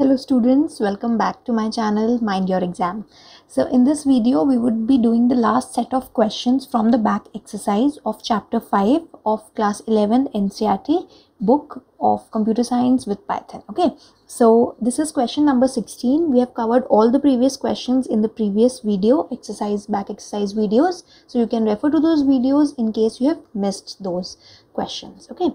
Hello students, welcome back to my channel Mind Your Exam. So in this video we would be doing the last set of questions from the back exercise of chapter 5 of class 11 NCERT book of computer science with Python. Okay, so this is question number 16. We have covered all the previous questions in the previous video exercise back exercise videos. So you can refer to those videos in case you have missed those questions. Okay,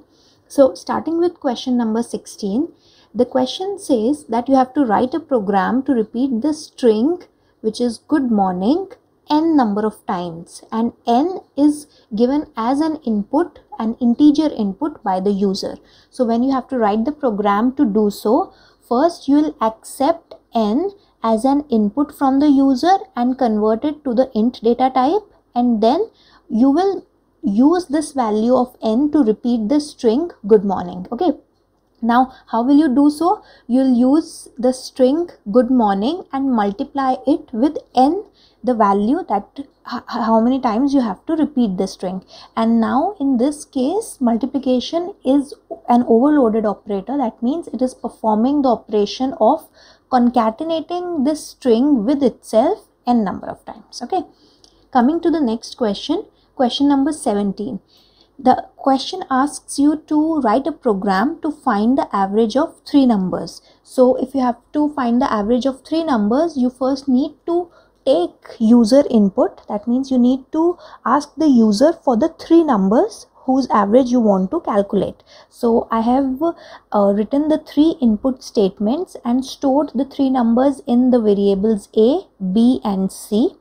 so starting with question number 16 the question says that you have to write a program to repeat the string which is good morning n number of times. And n is given as an input an integer input by the user. So when you have to write the program to do so first you will accept n as an input from the user and convert it to the int data type. And then you will use this value of n to repeat the string good morning. Okay now how will you do so? You'll use the string good morning and multiply it with n the value that how many times you have to repeat the string. And now in this case multiplication is an overloaded operator. That means it is performing the operation of concatenating this string with itself n number of times. Okay. Coming to the next question question number 17 the question asks you to write a program to find the average of three numbers. So if you have to find the average of three numbers, you first need to take user input. That means you need to ask the user for the three numbers whose average you want to calculate. So I have uh, written the three input statements and stored the three numbers in the variables a, b and c.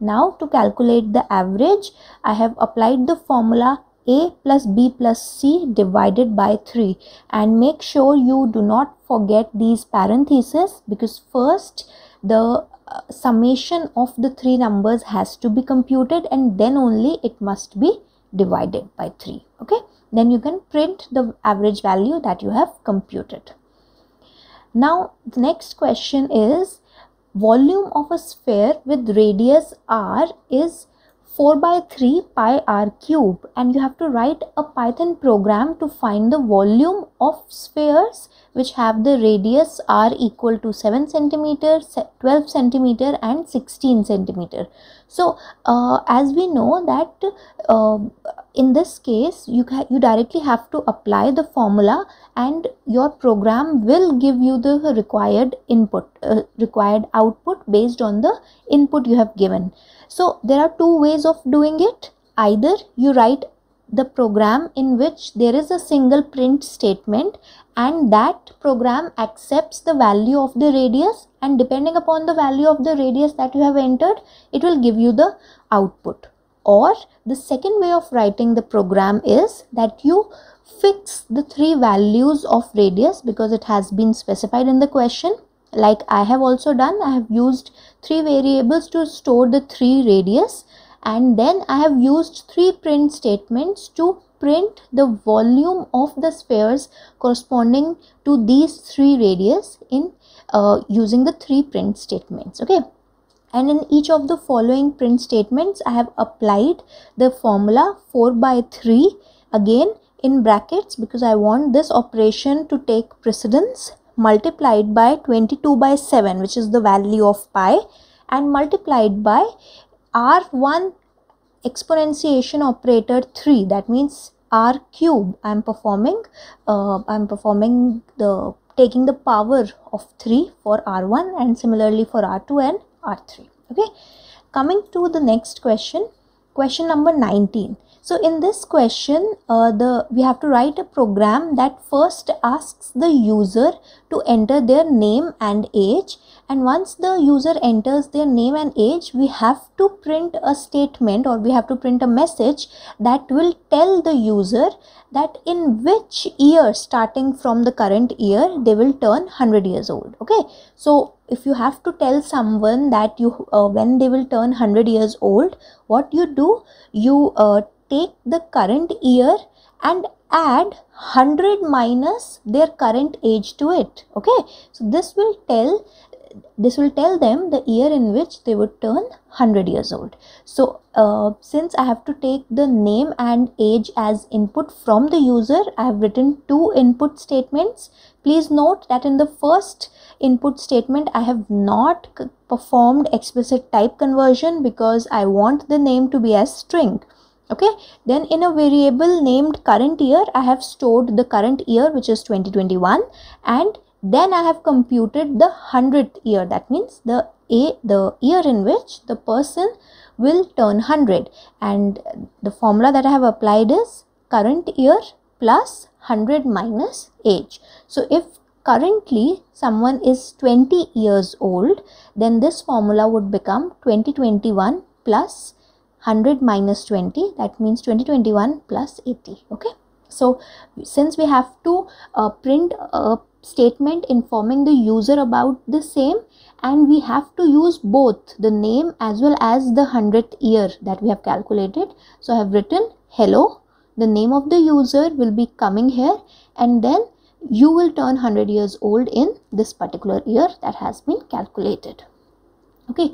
Now to calculate the average, I have applied the formula a plus b plus c divided by 3 and make sure you do not forget these parentheses because first the uh, summation of the three numbers has to be computed and then only it must be divided by 3 okay? Then you can print the average value that you have computed. Now the next question is volume of a sphere with radius r is 4 by 3 pi r cube and you have to write a python program to find the volume of spheres which have the radius r equal to 7 centimeter 12 centimeter and 16 centimeter. So uh, as we know that uh, in this case you you directly have to apply the formula and your program will give you the required input uh, required output based on the input you have given so there are two ways of doing it. Either you write the program in which there is a single print statement and that program accepts the value of the radius and depending upon the value of the radius that you have entered it will give you the output or the second way of writing the program is that you fix the three values of radius because it has been specified in the question like I have also done I have used three variables to store the three radius. And then I have used three print statements to print the volume of the spheres corresponding to these three radius in uh, using the three print statements okay? And in each of the following print statements I have applied the formula 4 by 3 again in brackets because I want this operation to take precedence multiplied by 22 by 7 which is the value of pi and multiplied by r1 exponentiation operator 3 that means r cube. I am performing uh, i am performing the taking the power of 3 for r1 and similarly for r2 and r3 okay. Coming to the next question. Question number 19 so in this question, uh, the we have to write a program that first asks the user to enter their name and age. And once the user enters their name and age, we have to print a statement or we have to print a message that will tell the user that in which year starting from the current year they will turn 100 years old. Okay? So if you have to tell someone that you uh, when they will turn 100 years old what you do? You uh, take the current year and add 100 minus their current age to it okay? So this will tell this will tell them the year in which they would turn 100 years old. So uh, since i have to take the name and age as input from the user i have written two input statements. Please note that in the first input statement I have not performed explicit type conversion because I want the name to be as string okay? Then in a variable named current year I have stored the current year which is 2021 and then I have computed the hundredth year. That means the a the year in which the person will turn 100 and the formula that I have applied is current year plus 100 minus age. So if currently someone is 20 years old then this formula would become 2021 plus 100 minus 20 that means 2021 plus 80 okay? So since we have to uh, print a statement informing the user about the same and we have to use both the name as well as the hundredth year that we have calculated. So i have written hello the name of the user will be coming here and then you will turn 100 years old in this particular year that has been calculated. Okay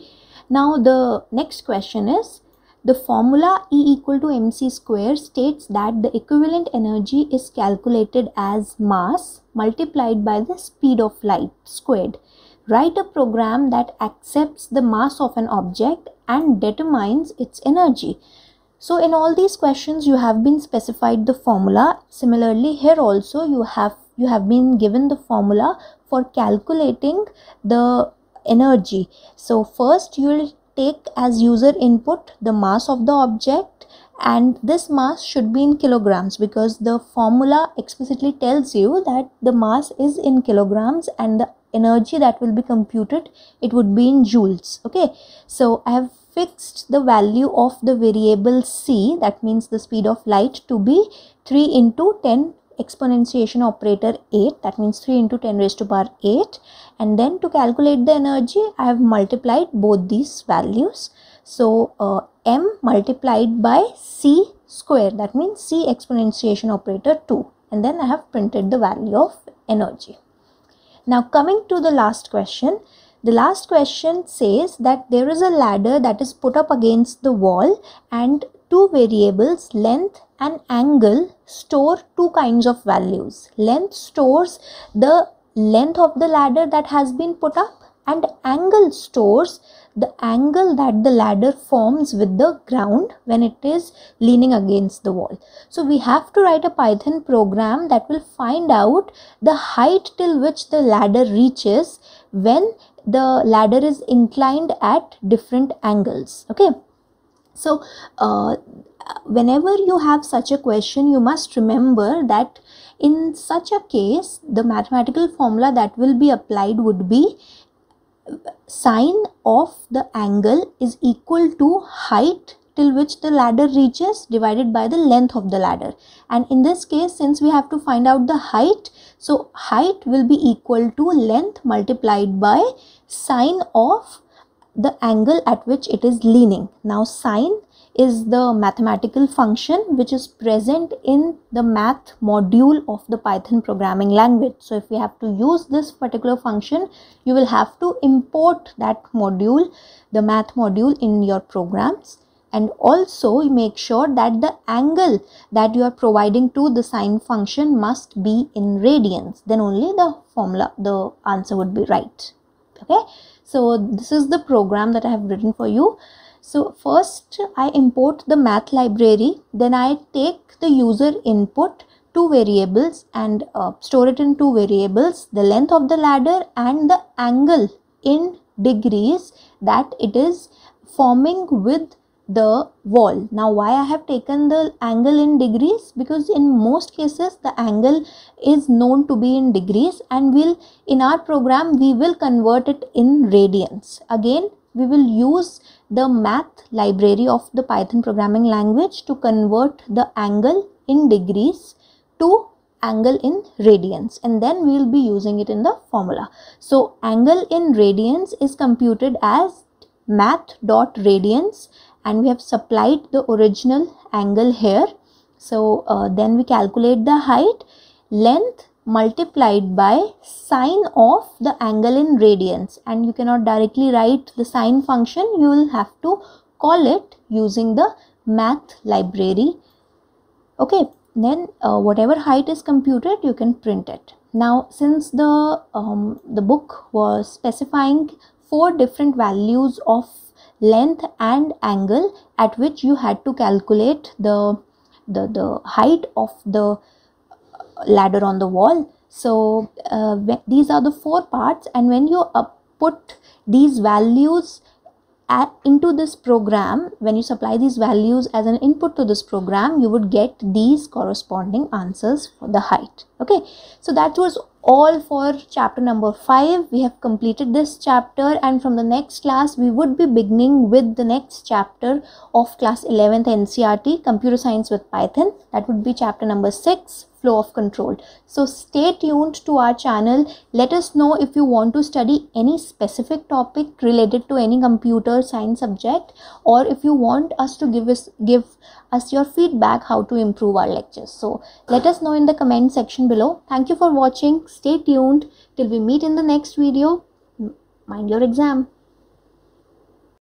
now the next question is the formula E equal to mc square states that the equivalent energy is calculated as mass multiplied by the speed of light squared. Write a program that accepts the mass of an object and determines its energy. So in all these questions you have been specified the formula. Similarly here also you have you have been given the formula for calculating the energy. So first you will take as user input the mass of the object and this mass should be in kilograms because the formula explicitly tells you that the mass is in kilograms and the energy that will be computed it would be in joules okay? So i have fixed the value of the variable c that means the speed of light to be 3 into 10 exponentiation operator 8 that means 3 into 10 raised to power 8 and then to calculate the energy I have multiplied both these values so uh, m multiplied by c square that means c exponentiation operator 2 and then I have printed the value of energy. Now coming to the last question the last question says that there is a ladder that is put up against the wall and two variables length and angle store two kinds of values. Length stores the length of the ladder that has been put up and angle stores the angle that the ladder forms with the ground when it is leaning against the wall. So we have to write a Python program that will find out the height till which the ladder reaches when the ladder is inclined at different angles. Okay. So uh, whenever you have such a question, you must remember that in such a case, the mathematical formula that will be applied would be sine of the angle is equal to height till which the ladder reaches divided by the length of the ladder. And in this case since we have to find out the height so height will be equal to length multiplied by sine of the angle at which it is leaning. Now sine is the mathematical function which is present in the math module of the Python programming language. So if we have to use this particular function, you will have to import that module, the math module in your programs. And also make sure that the angle that you are providing to the sine function must be in radians. Then only the formula the answer would be right. Okay? So this is the program that i have written for you so first I import the math library, then I take the user input two variables and uh, store it in two variables, the length of the ladder and the angle in degrees that it is forming with the wall. Now why I have taken the angle in degrees because in most cases the angle is known to be in degrees and will in our program we will convert it in radians. Again we will use the math library of the Python programming language to convert the angle in degrees to angle in radians and then we will be using it in the formula. So angle in radians is computed as math dot radians and we have supplied the original angle here. So uh, then we calculate the height, length multiplied by sine of the angle in radians. And you cannot directly write the sine function. You will have to call it using the math library. Okay then uh, whatever height is computed you can print it. Now since the um, the book was specifying four different values of length and angle at which you had to calculate the the, the height of the ladder on the wall. So uh, these are the four parts and when you uh, put these values at, into this program when you supply these values as an input to this program you would get these corresponding answers for the height. Okay? So that was all for chapter number 5 we have completed this chapter and from the next class we would be beginning with the next chapter of class 11th NCERT computer science with python. That would be chapter number 6 flow of control. So stay tuned to our channel. Let us know if you want to study any specific topic related to any computer science subject or if you want us to give us give us your feedback how to improve our lectures. So let us know in the comment section below. Thank you for watching. Stay tuned. Till we meet in the next video mind your exam